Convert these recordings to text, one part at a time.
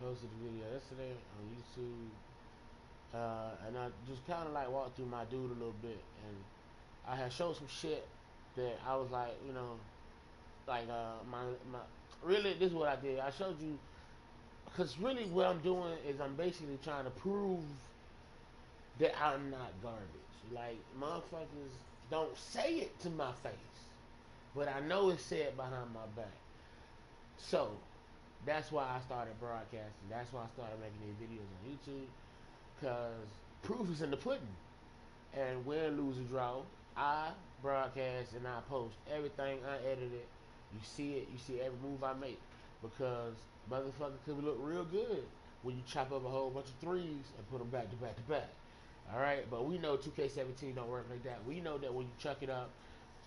posted a video yesterday on YouTube, uh, and I just kind of like walked through my dude a little bit, and I had showed some shit that I was like, you know, like uh, my my really this is what I did. I showed you because really what I'm doing is I'm basically trying to prove that I'm not garbage. Like motherfuckers don't say it to my face, but I know it's said behind my back. So that's why I started broadcasting. That's why I started making these videos on YouTube. Cause proof is in the pudding. And win, lose, or draw, I broadcast and I post everything I edited. You see it. You see every move I make. Because motherfucker could look real good when you chop up a whole bunch of threes and put them back to back to back. All right, but we know 2K17 don't work like that. We know that when you chuck it up,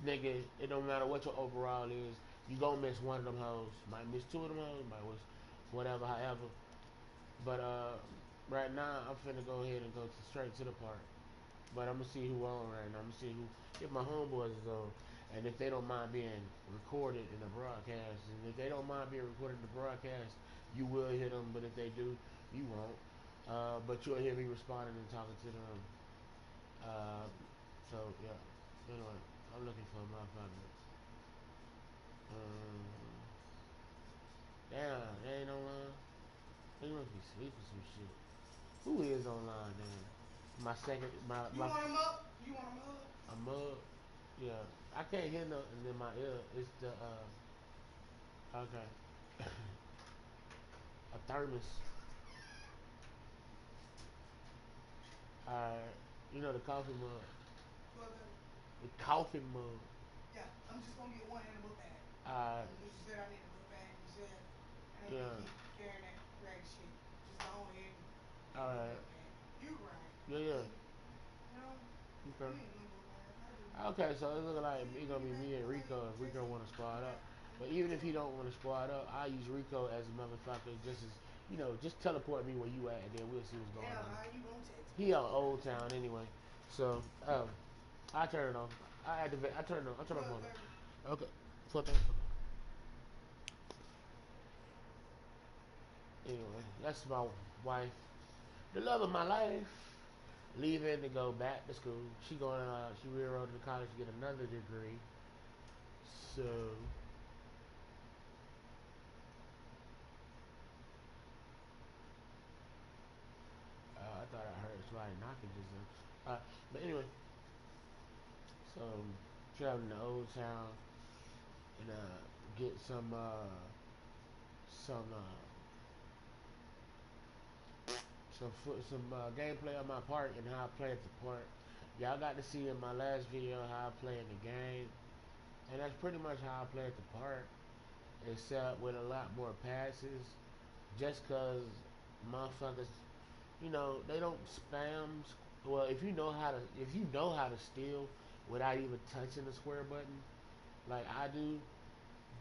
nigga, it don't matter what your overall is, you gonna miss one of them hoes. Might miss two of them hoes, might miss whatever, however. But uh, right now, I'm finna go ahead and go to, straight to the park. But I'm gonna see who on right now. I'm gonna see who if my homeboys is on, and if they don't mind being recorded in the broadcast, and if they don't mind being recorded in the broadcast, you will hear them. But if they do, you won't. Uh, but you'll hear me responding and talking to them. Uh, so yeah. Anyway, I'm looking for a motherfucker. Um, damn, they ain't online. They must be sleeping some shit. Who is online then? My second, my You my. want a mug? You want him up? A mug. Yeah. I can't hear nothing in my ear. It's the uh okay. a thermos. Alright. You know the coffee mug. Then, The coffee mug. yeah, I'm just gonna get one book bag. Alright. You said I need a book bag. You said I need Yeah. to keep carrying that rag shit. Just go ahead and Alright. You right. Yeah, yeah. You know, Okay. need a new book bag. I do. Okay, so it's looking like it's gonna be me and Rico if Rico wanna squad up. But even if he don't wanna squad up, I use Rico as a motherfucker just as you know, just teleport me where you at and then we'll see what's going Hell, on. how you gonna text? He on Old Town anyway. So, um, I turn it on. I activate. I turn it on. I turn my phone on. Okay. Flip it. Anyway, that's my wife, the love of my life, leaving to go back to school. She going. Uh, she rear to college to get another degree. So. Uh, I thought I heard somebody knocking just then. Uh, but anyway, so traveling to Old Town and uh, get some uh, some uh, some some uh, gameplay on my part and how I play at the part. Y'all got to see in my last video how I play in the game, and that's pretty much how I play at the park, except with a lot more passes. Just cause motherfuckers, you know, they don't spam. Well, if you know how to, if you know how to steal without even touching the square button, like I do,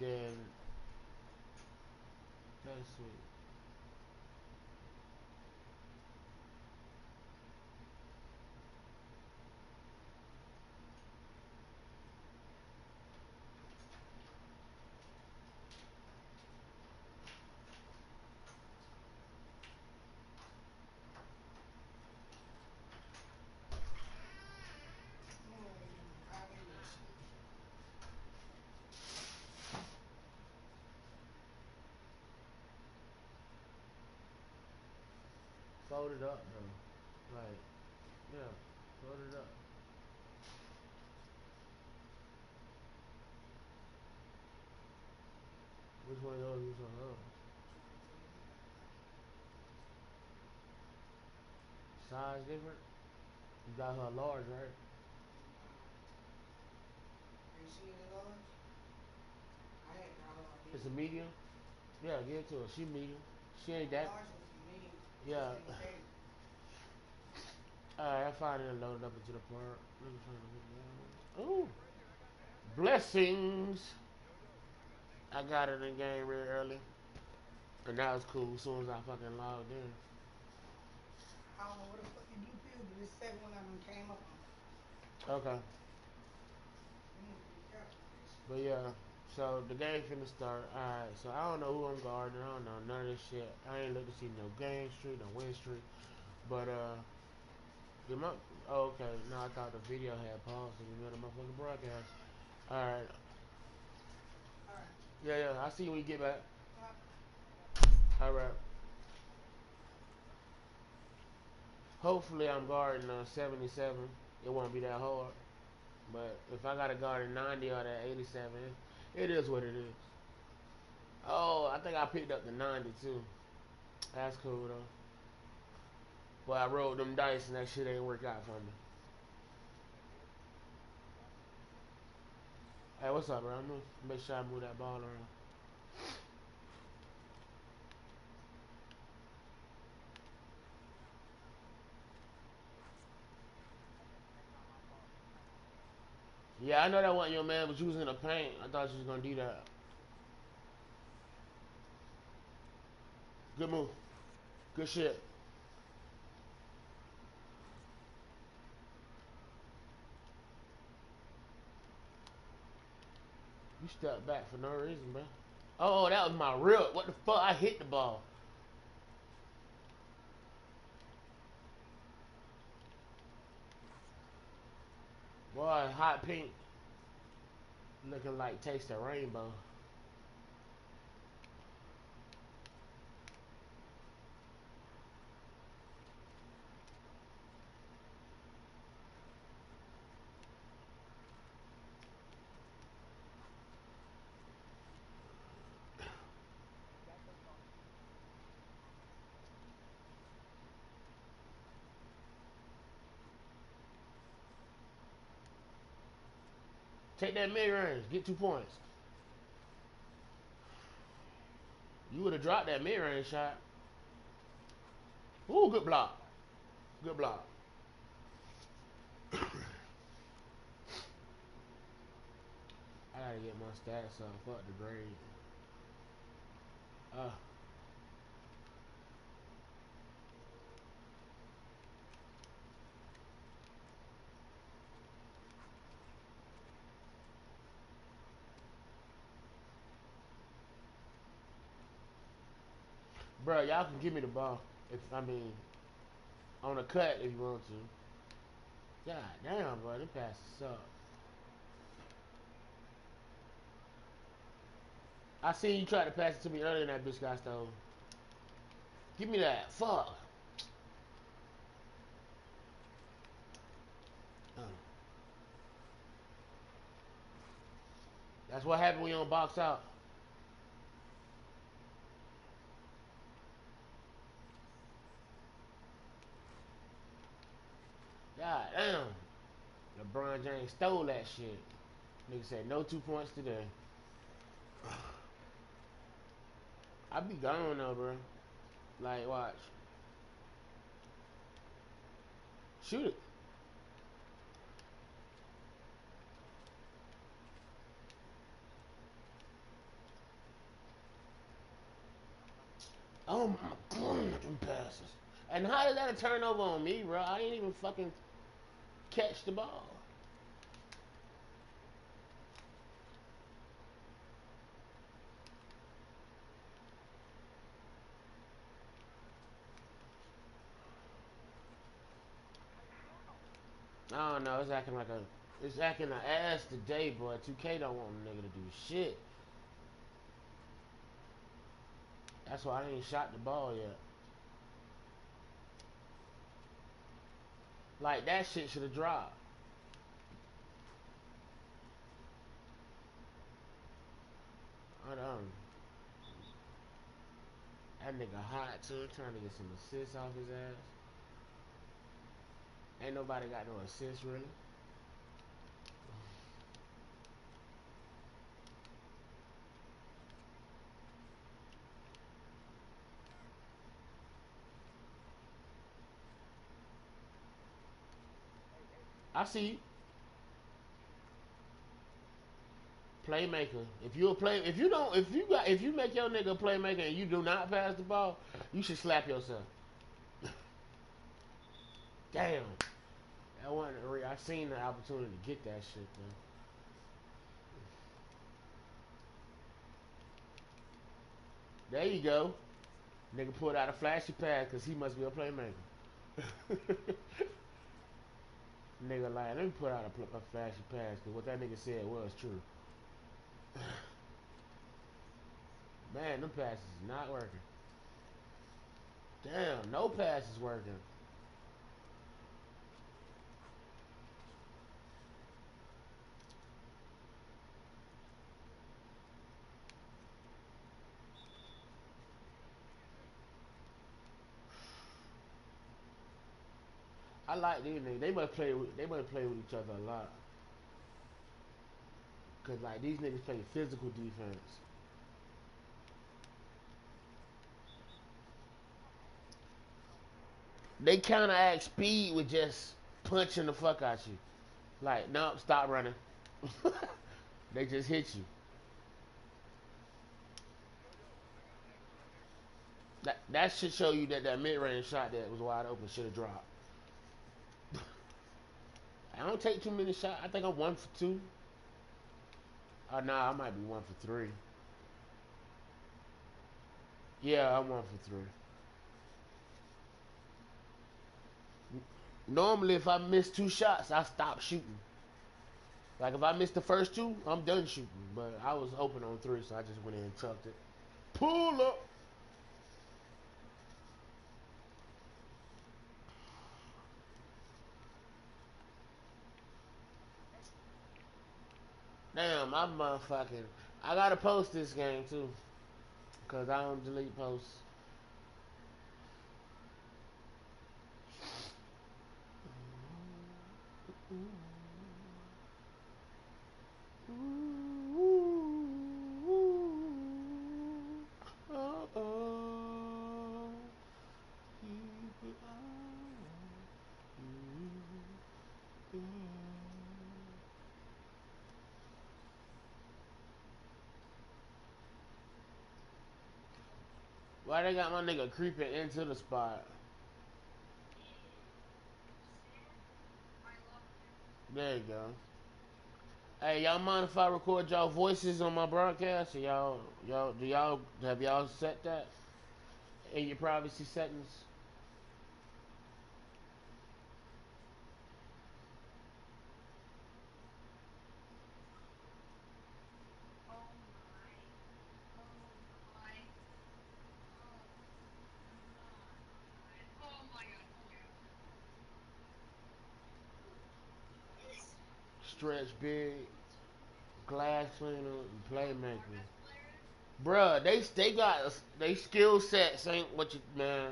then that's sweet. Mm, I do that shit. Fold it up, bro. Like, yeah, fold it up. Which one of those is on her? Size different? You got her large, right? Ain't she in the large? I had got her. It's a medium. medium? Yeah, give it to her. She medium. She ain't that. Large was medium. Yeah. Just in case. Alright, I find it and up into the park. Let me find it. Ooh. Blessings. I got it in game real early. And that was cool as soon as I fucking logged in. I don't know what the fuck you blue pill, but this second one of them came up on. Okay. You need to be careful with this. But yeah, So the game finna start. Alright, so I don't know who I'm guarding. I don't know none of this shit. I ain't looking to see no game streak, no win streak. But uh the mo- oh, okay. Now I thought the video had paused in the middle of my fucking broadcast. Alright. Alright. Yeah, yeah, I'll see you when you get back. Alright. Hopefully I'm guarding uh, 77. It won't be that hard. But if I got to guard a 90 or that 87, it is what it is. Oh, I think I picked up the 90 too. That's cool though. But I rolled them dice and that shit ain't work out for me. Hey, what's up, bro? I'm gonna make sure I move that ball around. Yeah, I know that wasn't your man, but you was in the paint. I thought you was gonna do that. Good move. Good shit. You stepped back for no reason, bro. Oh, oh that was my rip. What the fuck? I hit the ball. Boy, hot pink. Looking like taste of rainbow. Take that mid range. Get two points. You would have dropped that mid range shot. Ooh, good block. Good block. I gotta get my stats up. Fuck the grade. Uh. Bro, y'all can give me the ball. If I mean, on a cut if you want to. God damn, bro, them passes suck. I seen you try to pass it to me earlier and that bitch got stolen. Give me that. Fuck. Uh. That's what happened when you don't box out. God damn. LeBron James stole that shit. Nigga said no two points today. I be gone though, bro. Like, watch. Shoot it. Oh my god, passes. And how is that a turnover on me, bro? I ain't even fucking catch the ball. I don't know. It's acting like a. It's acting an ass today, boy. 2K don't want a nigga to do shit. That's why I ain't shot the ball yet. Like that shit should have dropped. Hold on. That nigga hot too, trying to get some assists off his ass. Ain't nobody got no assists really. I see. Playmaker. If you a play, if you don't, if you got, if you make your nigga a playmaker and you do not pass the ball, you should slap yourself. Damn. That wasn't real. I seen the opportunity to get that shit though. There you go. Nigga pulled out a flashy pass because he must be a playmaker. nigga like, let me put out a, a flashy pass because what that nigga said was true. Man, them passes is not working. Damn, no pass is working. I like these niggas. They must play. With, they must play with each other a lot. Cause like these niggas play physical defense. They counteract speed with just punching the fuck out you. Like, no, stop running. they just hit you. That that should show you that that mid range shot that was wide open should have dropped. I don't take too many shots. I think I'm one for two. Oh, nah, I might be one for three. Yeah, I'm one for three. Normally, if I miss two shots, I stop shooting. Like if I miss the first two, I'm done shooting. But I was open on three, so I just went in and chucked it. Pull up. Damn, I'm motherfucking. I gotta post this game too. Cause I don't delete posts. Why they got my nigga creeping into the spot? There you go. Hey, y'all mind if I record y'all voices on my broadcast? Y'all, y'all, do y'all have y'all set that in your privacy settings? Big, glass cleaner, and playmaker. Bruh, they they got they skill sets ain't what you man.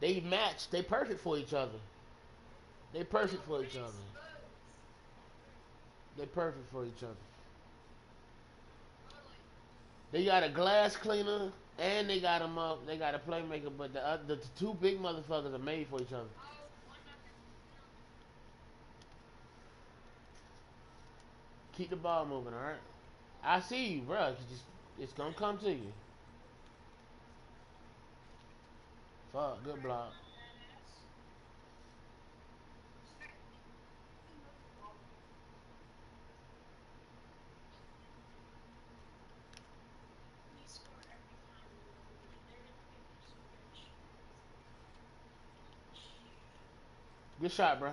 They match. They perfect for each other. They perfect for each other. They perfect for each other. They got a glass cleaner and they got a mo- they got a playmaker, but the other, the two big motherfuckers are made for each other. Keep the ball moving, all right. I see you, bro. It's just it's gonna come to you. Fuck, good block. Good shot, bro.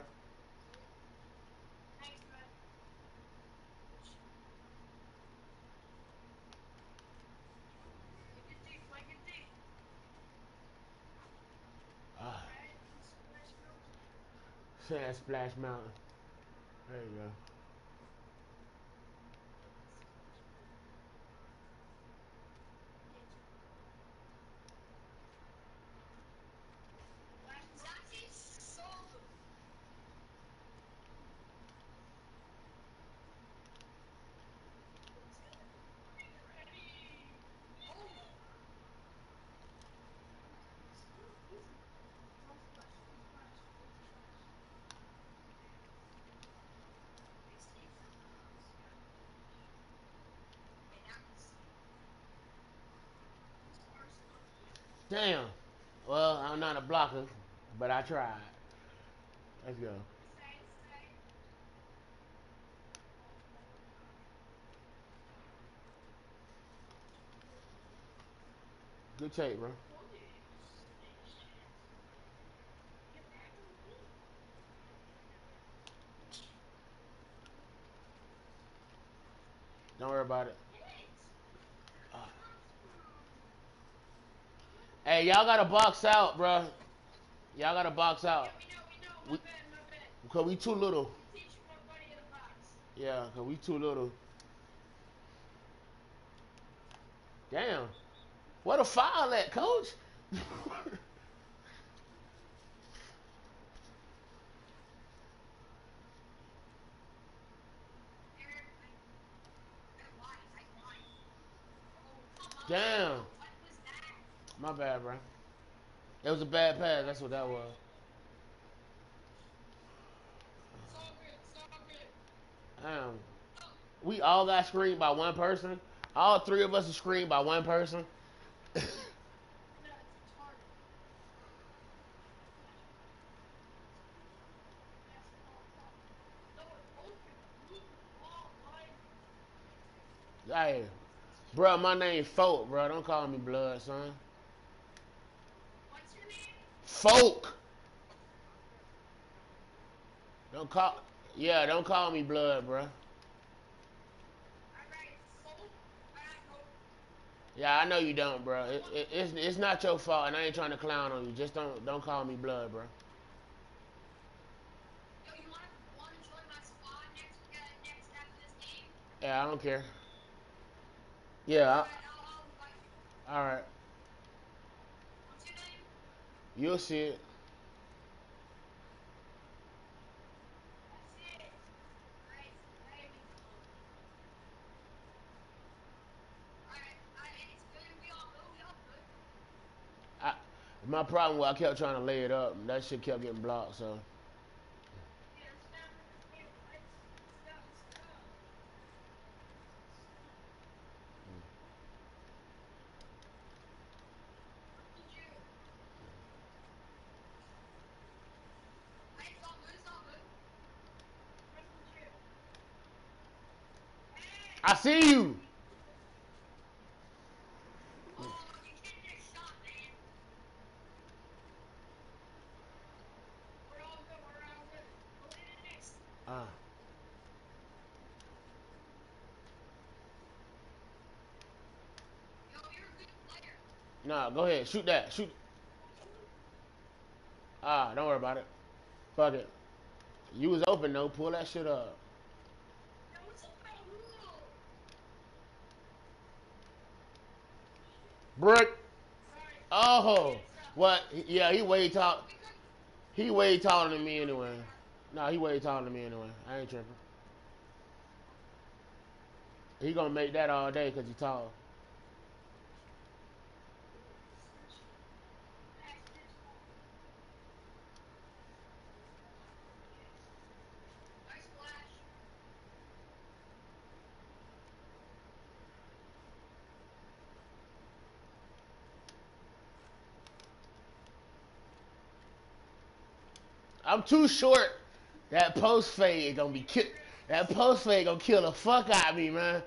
Sand Splash Mountain. There you go. Damn. Well, I'm not a blocker, but I tried. Let's go. Good tape, bro. Don't worry about it. Hey, y'all gotta box out, bro. Y'all gotta box out. We- Cause we too little. Yeah, cause we too little. Damn. What a foul at, coach? Damn. My bad, bro. It was a bad pass. That's what that was. Damn. We all got screened by one person. All three of us are screened by one person. Hey, bro, my name Folk, bro. Don't call me Blood, son. Folk. Don't call. Yeah, don't call me Blood, bro. Yeah, I know you don't, bro. It, it, it's it's not your fault, and I ain't trying to clown on you. Just don't don't call me Blood, bro. Yeah, I don't care. Yeah, I, all right. You'll see it. I, my problem was I kept trying to lay it up, and that shit kept getting blocked. So I see you. Ah, nah, go ahead, shoot that, shoot. Ah, don't worry about it. Fuck it. You was open though. Pull that shit up. Brick. Oh, what? Yeah, he way tall. He way taller than me anyway. Nah, he way taller than me anyway. I ain't tripping. He gonna make that all day because he tall. Too short. That post fade gonna be ki- That post fade gonna kill the fuck out of me, man.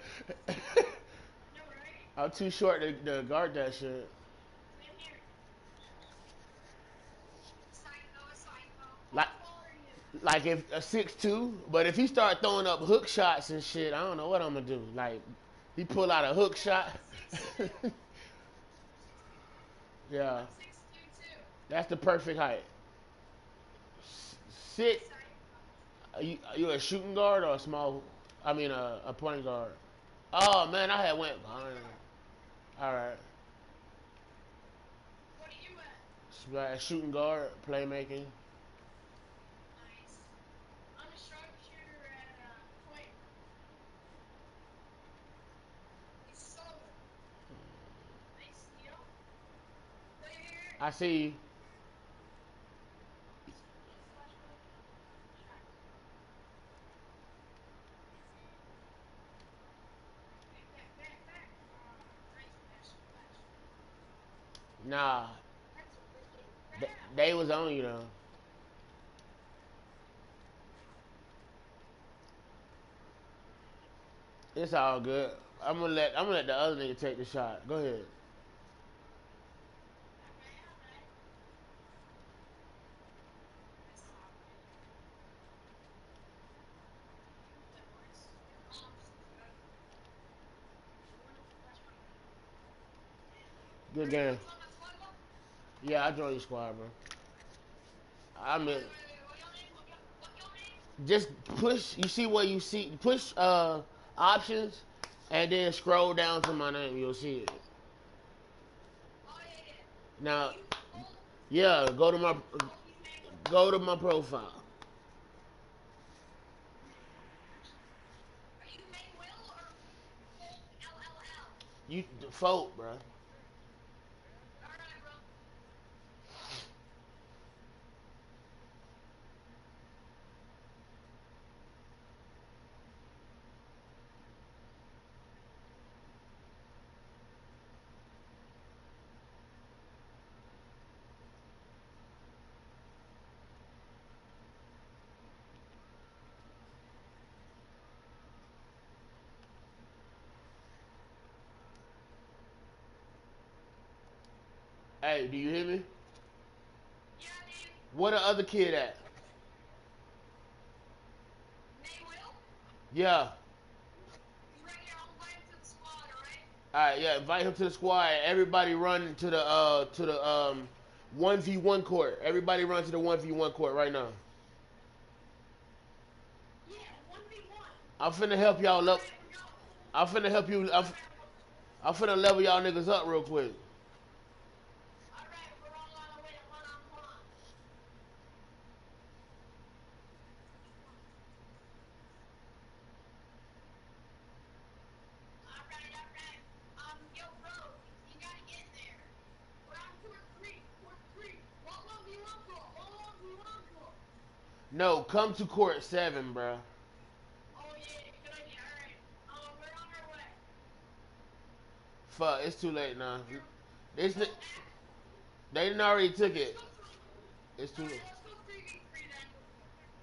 I'm too short to, to guard that shit. Like, like if a six two, but if he start throwing up hook shots and shit, I don't know what I'm gonna do. Like, he pull out a hook shot. yeah, that's the perfect height. Six. Are you, are you a shooting guard or a small? I mean, a, a point guard. Oh man, I had went behind. All right, S- uh, shooting guard, playmaking. I see. Nah. They, was on you though. It's all good. I'm gonna let I'm gonna let the other nigga take the shot. Go ahead. Good game. Yeah, I joined your squad, bro. I mean, just push. You see what you see? Push uh options, and then scroll down to my name. You'll see it. Now, yeah, go to my go to my profile. You default, bro. Hey, do you hear me? Where the other kid at? Yeah. All right, yeah. Invite him to the squad. Everybody run to the uh to the um one v one court. Everybody run to the one v one court right now. Yeah, one v one. I'm finna help y'all up. I'm finna help you. I'm, I'm finna level y'all niggas up real quick. No, come to court seven, bro. Fuck, it's too late now. The, they didn't already took it. It's too late.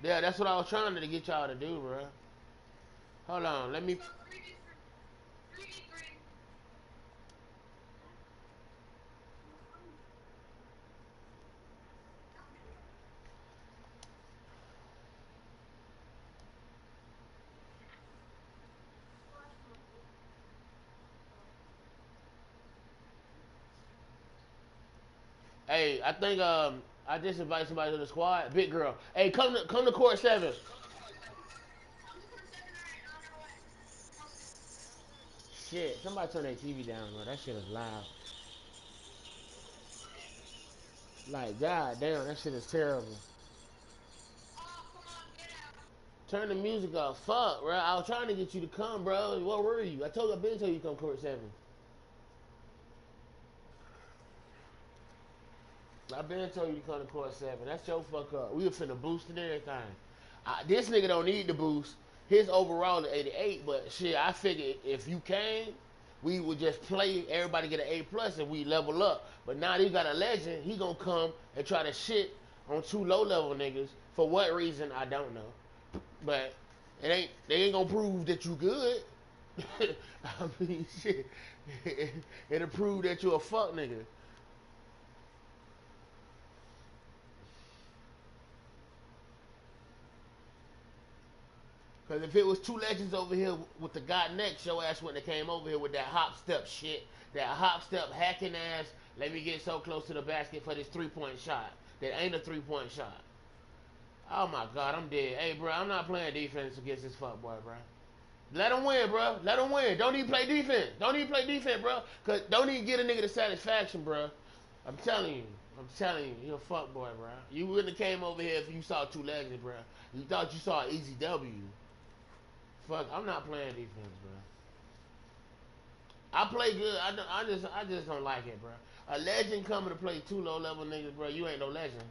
Yeah, that's what I was trying to get y'all to do, bro. Hold on, let me. Hey, I think um I just invited somebody to the squad. Big girl. Hey, come to come to court seven. Shit, somebody turn their TV down, bro. That shit is loud. Like, god damn, that shit is terrible. Turn the music off. Fuck, bro. I was trying to get you to come, bro. What were you? I told you, I been told you come court seven. I been told you to come to court seven. That's your fuck up. We were finna boost and everything. I, this nigga don't need the boost. His overall is 88, but shit, I figured if you came, we would just play. Everybody get an A plus and we level up. But now he got a legend. He gonna come and try to shit on two low level niggas for what reason I don't know. But it ain't. They ain't gonna prove that you good. I mean, shit. It'll prove that you a fuck nigga. Cause if it was two legends over here with the god next, your ass wouldn't have came over here with that hop step shit, that hop step hacking ass. Let me get so close to the basket for this three point shot. That ain't a three point shot. Oh my god, I'm dead. Hey, bro, I'm not playing defense against this fuck boy, bro. Let him win, bro. Let him win. Don't even play defense. Don't even play defense, bro. Cause don't even get a nigga the satisfaction, bro. I'm telling you. I'm telling you, you're a fuck boy, bro. You wouldn't have came over here if you saw two legends, bro. You thought you saw easy W. Fuck, I'm not playing defense, bro. I play good. I, I just I just don't like it, bro. A legend coming to play two low level niggas, bro. You ain't no legend.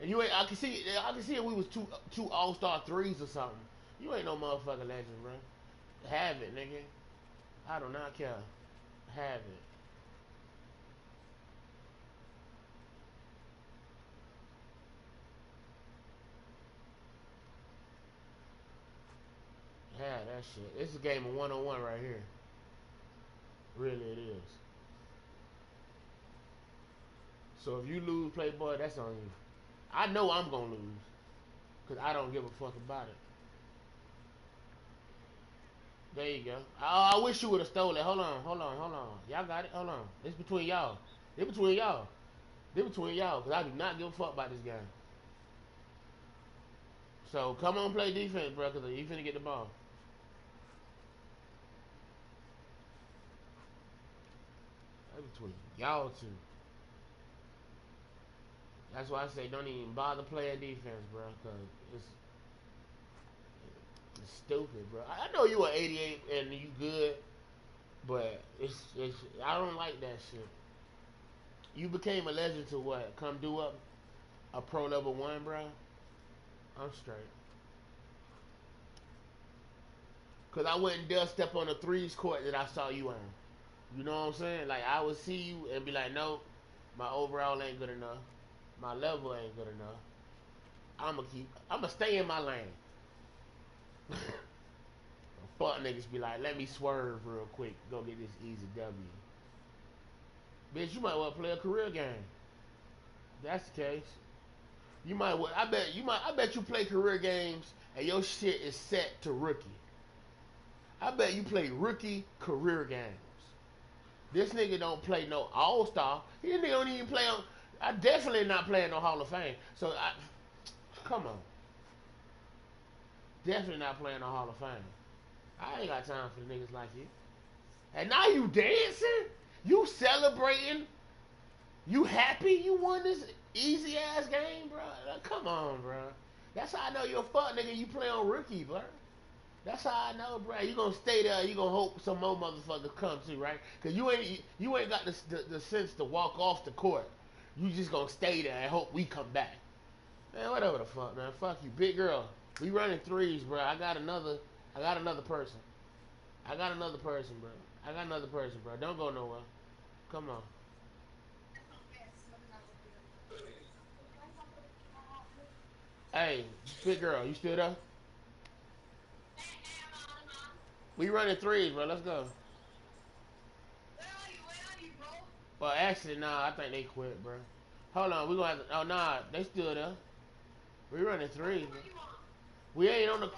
And you ain't. I can see. I can see if we was two two all star threes or something. You ain't no motherfucking legend, bro. Have it, nigga. I do not care. Have it. Have that shit. It's a game of one on one right here. Really, it is. So if you lose, Playboy, that's on you. I know I'm gonna lose, cause I don't give a fuck about it. There you go. I, I wish you would have stole it. Hold on, hold on, hold on. Y'all got it? Hold on. It's between y'all. It's between y'all. It's between y'all. Because I do not give a fuck about this game. So come on, play defense, bro. Because you finna get the ball. That's between y'all two. That's why I say don't even bother playing defense, bro. Because it's it's stupid, bro. I know you are 88 and you good, but it's it's I don't like that shit. You became a legend to what? Come do up a pro level one, bro. I'm straight. Cause I wouldn't dare step on the threes court that I saw you on. You know what I'm saying? Like I would see you and be like, no, my overall ain't good enough. My level ain't good enough. I'ma keep. I'ma stay in my lane. Fuck niggas be like, let me swerve real quick, go get this easy W. Bitch, you might want to play a career game. That's the case. You might. wa- I bet you might. I bet you play career games and your shit is set to rookie. I bet you play rookie career games. This nigga don't play no All Star. He don't even play on. I definitely not playing no Hall of Fame. So I, come on. Definitely not playing no Hall of Fame. I ain't got time for niggas like you. And now you dancing, you celebrating, you happy you won this easy ass game, bro. Come on, bro. That's how I know you're a fuck nigga. You play on rookie, bro. That's how I know, bro. You gonna stay there. You gonna hope some more motherfuckers come too, right? Cause you ain't you, you ain't got the, the the sense to walk off the court. You just gonna stay there and hope we come back. Man, whatever the fuck, man. Fuck you, big girl. We running threes, bro. I got another. I got another person. I got another person, bro. I got another person, bro. Don't go nowhere. Come on. Hey, big girl, you still there? We running threes, bro. Let's go. Well, actually, nah. I think they quit, bro. Hold on, we gonna have to. Oh, nah, they still there. We running threes. Bro. We ain't on the.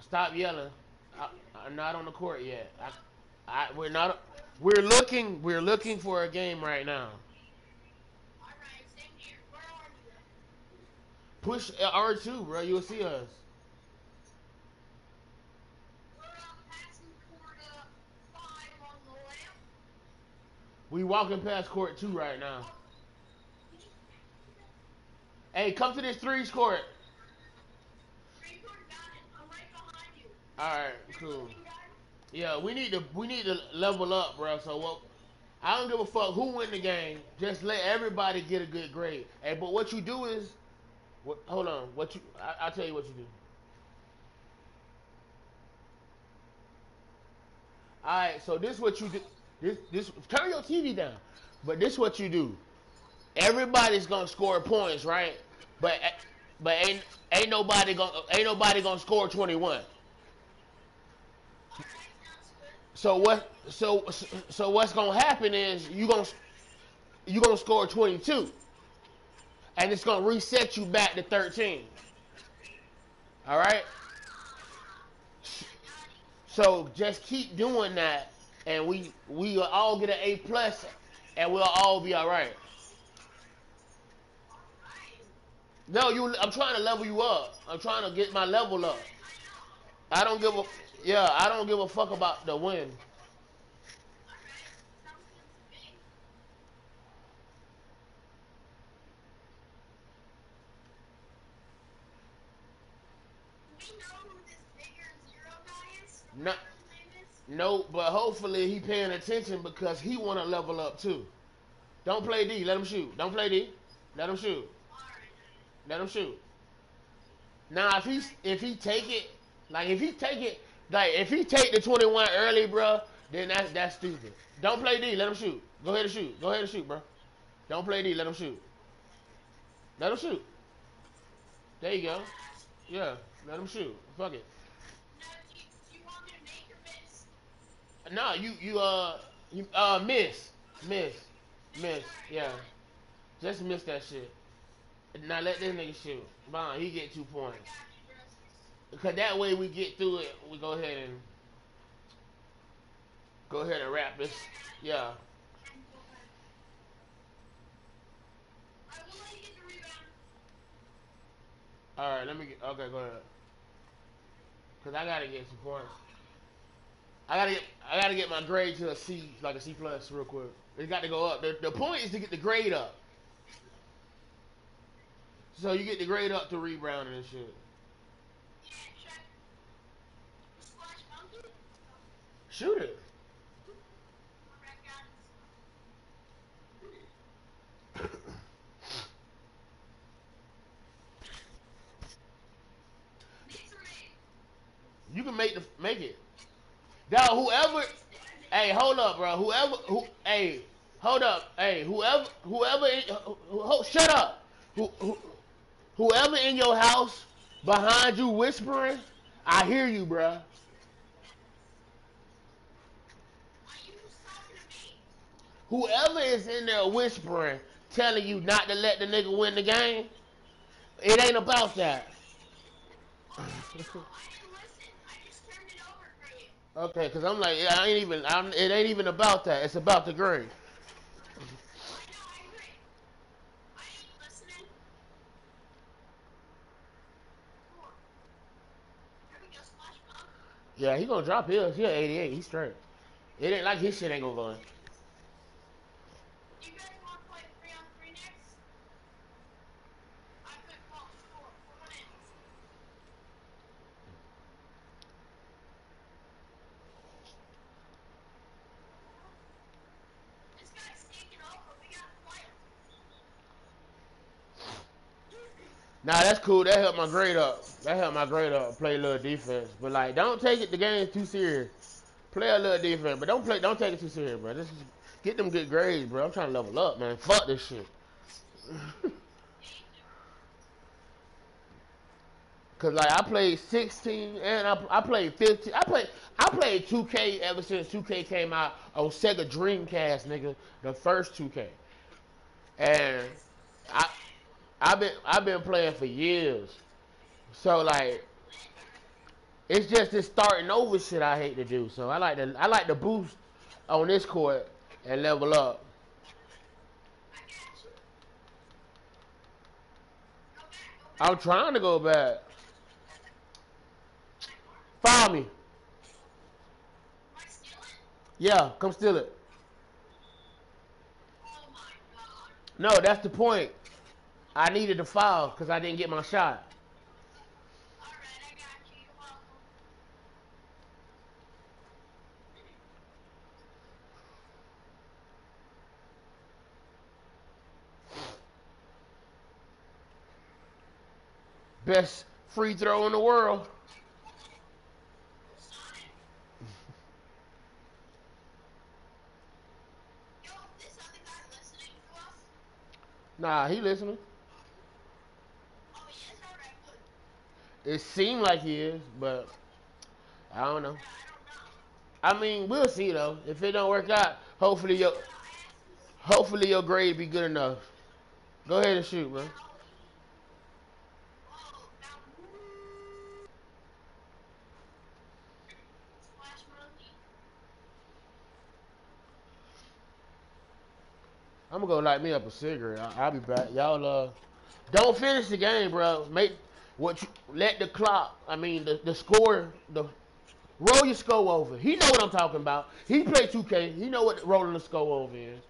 Stop yelling. I, I'm not on the court yet. I, I, we're not. We're looking. We're looking for a game right now. Push R two, bro. You'll see us. We walking past court two right now. Hey, come to this threes court. All right, cool. Yeah, we need to we need to level up, bro. So what? I don't give a fuck who win the game. Just let everybody get a good grade. Hey, but what you do is, what, hold on. What you? I, I'll tell you what you do. All right, so this is what you do. This this turn your TV down. But this is what you do. Everybody's gonna score points, right? But but ain't ain't nobody gonna ain't nobody gonna score twenty one. So what? So so what's gonna happen is you gonna you gonna score twenty two, and it's gonna reset you back to thirteen. All right. So just keep doing that, and we we will all get an A plus, and we'll all be all right. No, you. I'm trying to level you up. I'm trying to get my level up. I don't give a. Yeah, I don't give a fuck about the win. No, no, but hopefully he paying attention because he want to level up too. Don't play D. Let him shoot. Don't play D. Let him shoot. Let him shoot. Now if he if he take it, like if he take it, like if he take the 21 early, bro, then that's that's stupid. Don't play D. Let him shoot. Go ahead and shoot. Go ahead and shoot, bro. Don't play D. Let him shoot. Let him shoot. There you go. Yeah. Let him shoot. Fuck it. No, you you uh you uh miss miss miss yeah. Just miss that shit. Now let this nigga shoot. Bond, he get two points. Cause that way we get through it. We go ahead and go ahead and wrap this. Yeah. All right, let me get. Okay, go ahead. Cause I gotta get some points. I gotta get. I gotta get my grade to a C, like a C plus, real quick. It got to go up. The, the point is to get the grade up. So you get the grade up to rebounding and shit. Shoot it. You can make the make it. Now whoever, hey, hold up, bro. Whoever, who, hey, hold up, hey, whoever, whoever, who, who, shut up. Who, who, whoever in your house behind you whispering, I hear you, bro. Whoever is in there whispering, telling you not to let the nigga win the game, it ain't about that. Okay, because I'm like, I ain't even, I'm, it ain't even about that. It's about the grade. Yeah, he gonna drop his. He at 88. He's straight. It ain't like his shit ain't gonna go in. Nah, that's cool. That helped my grade up. That helped my grade up. Play a little defense, but like, don't take it the game too serious. Play a little defense, but don't play. Don't take it too serious, bro. Just get them good grades, bro. I'm trying to level up, man. Fuck this shit. Cause like I played 16 and I, I played 15. I played I played 2K ever since 2K came out on Sega Dreamcast, nigga. The first 2K, and I I've been I've been playing for years. So like it's just this starting over shit I hate to do. So I like to I like to boost on this court and level up. I'm trying to go back. Follow me. Yeah, come steal it. No, that's the point. I needed to foul because I didn't get my shot. Best free throw in the world. Nah, he listening. It seemed like he is, but I don't know. I mean, we'll see though. If it don't work out, hopefully your hopefully your grade be good enough. Go ahead and shoot, bro. I'm gonna go light me up a cigarette. I'll, I'll be back. Y'all, uh, don't finish the game, bro. Make what you let the clock. I mean, the the score. The roll your score over. He know what I'm talking about. He played 2K. He know what rolling the score over is.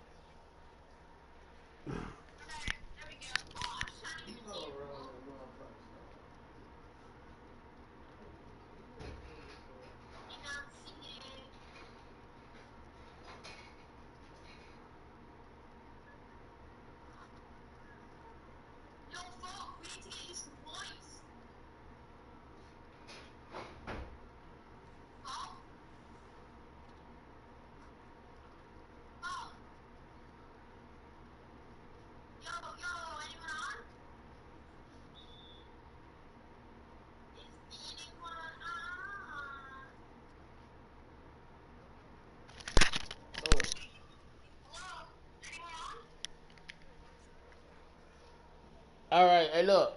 Hey look.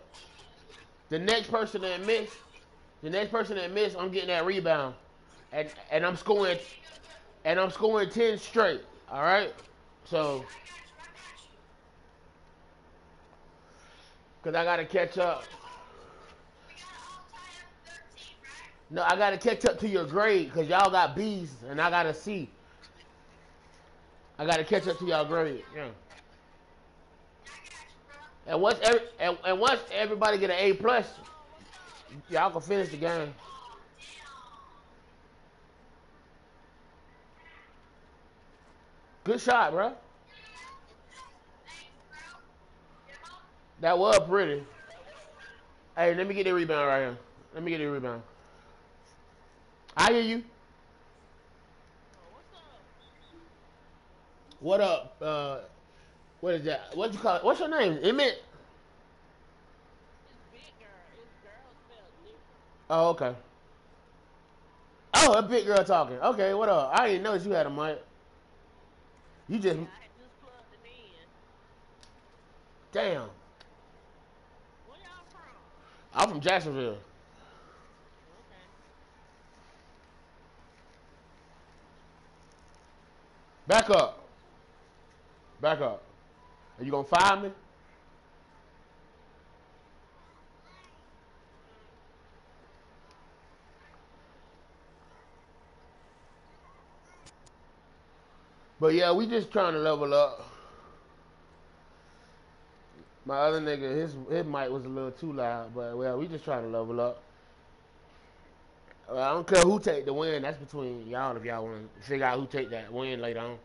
The next person that miss, the next person that miss, I'm getting that rebound, and and I'm scoring. and I'm scoring ten straight. All right, so because I gotta catch up. No, I gotta catch up to your grade because y'all got B's and I got a C. I gotta catch up to y'all grade. Yeah. And once every, and, and once everybody get an A plus, y'all can finish the game. Good shot, bro. That was pretty. Hey, let me get the rebound right here. Let me get the rebound. I hear you. What up? Uh, what is that? What you call it? What's your name? Emmett? Oh, okay. Oh, a big girl talking. Okay, what up? I didn't notice you had a mic. You just damn. I'm from Jacksonville. Back up. Back up. Are you gonna fire me? But yeah, we just trying to level up. My other nigga, his his mic was a little too loud, but well, we just trying to level up. I don't care who take the win. That's between y'all if y'all want to figure out who take that win later on.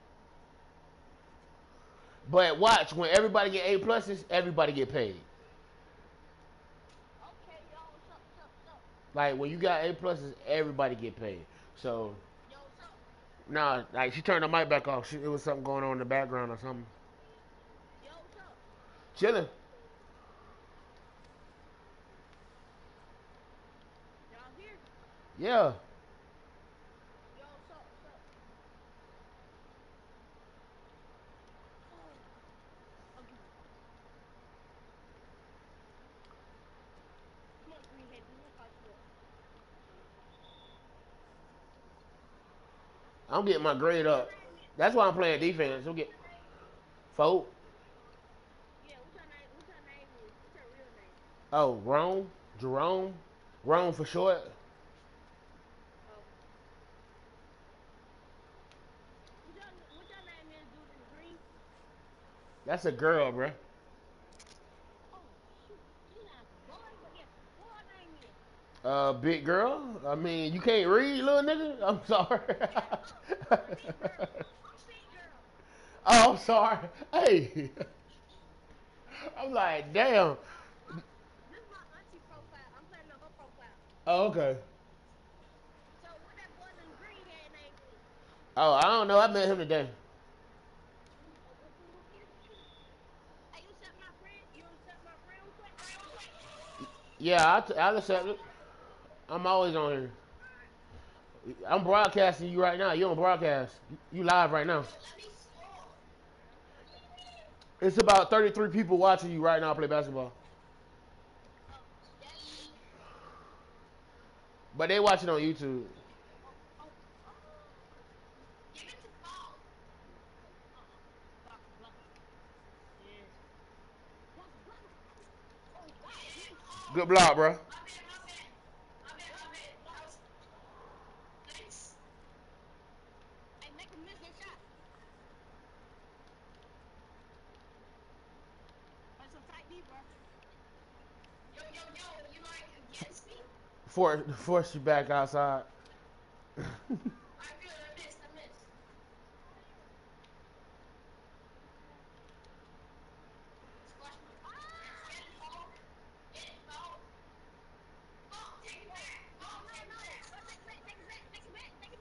But watch, when everybody get A pluses, everybody get paid. Like when you got A pluses, everybody get paid. So nah, like she turned the mic back off. She, it was something going on in the background or something. Chilling. Yeah. I'm getting my grade up. That's why I'm playing defense. I'm get four. Oh, Rome, Jerome, Rome for short. That's a girl, bruh. Uh, big girl. I mean, you can't read, little nigga. I'm sorry. oh, I'm sorry. Hey, I'm like, damn. Oh, okay. Oh, I don't know. I met him today. Yeah, t- I'll accept it. I'm always on here. I'm broadcasting you right now. You on broadcast. You live right now. It's about 33 people watching you right now play basketball. But they watching on YouTube. Good block, bro. Force, force you back outside.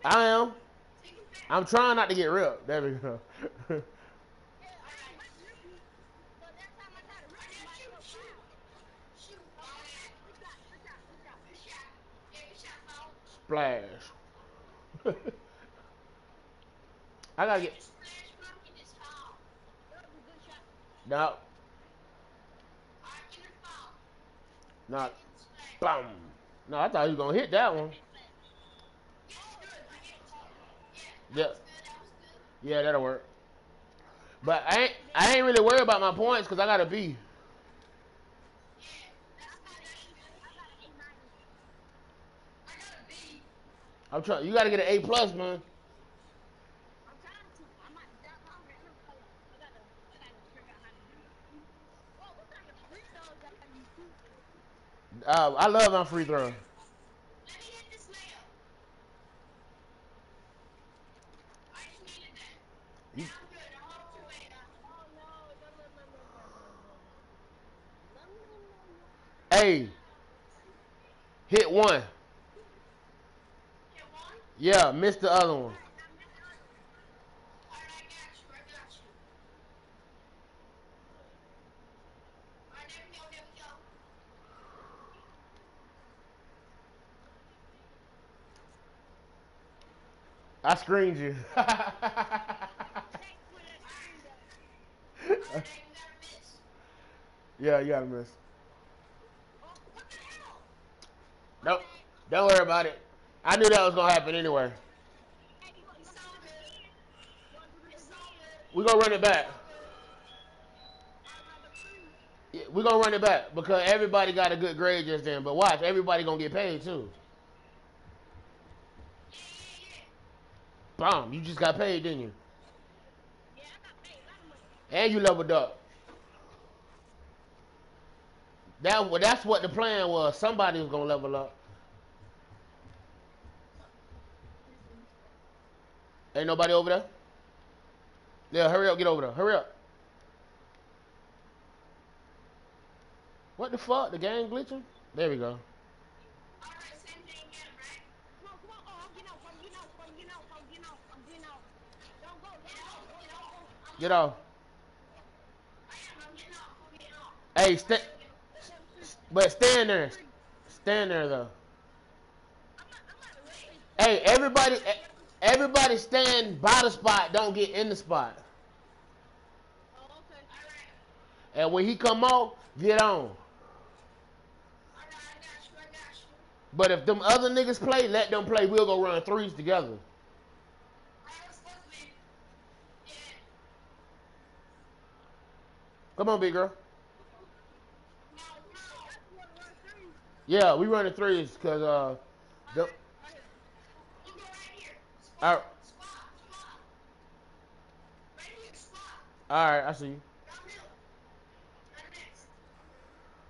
I am. I'm trying not to get ripped. There we go. Splash. I gotta get. No. Not. Bam. No, I thought you was gonna hit that one. Yeah. Yeah, that'll work. But I ain't I ain't really worried about my points because I got a B. I'm trying. You got to get an A plus, man. Uh, I love on free throw. Hey, hit one. Yeah, missed the other one. I screened you. yeah, you gotta miss. Nope. Don't worry about it. I knew that was gonna happen anyway. We're gonna run it back. Yeah, we gonna run it back because everybody got a good grade just then. But watch, everybody gonna get paid too. Bomb, you just got paid, didn't you? Yeah, I got paid. And you leveled up. That that's what the plan was. Somebody was gonna level up. Ain't nobody over there? Yeah, hurry up, get over there. Hurry up. What the fuck? The game glitching? There we go. Get off. Hey, st- but stand there. Stand there though. Hey, everybody, eh, everybody stand by the spot. Don't get in the spot. And when he come out, get on. But if them other niggas play, let them play. We'll go run threes together. Come on, big girl. Yeah, we running threes because uh, the, all right, all right, I see you.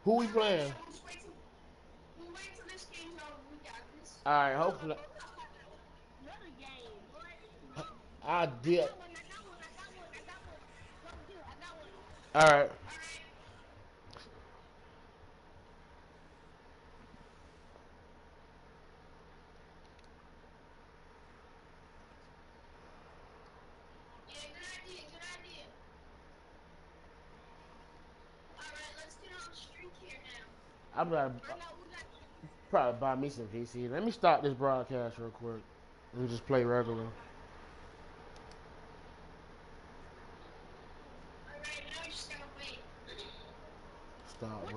Who we playing? All right, hopefully. I did. All I'm gonna probably buy me some VC. Let me stop this broadcast real quick and just play regular. Stop.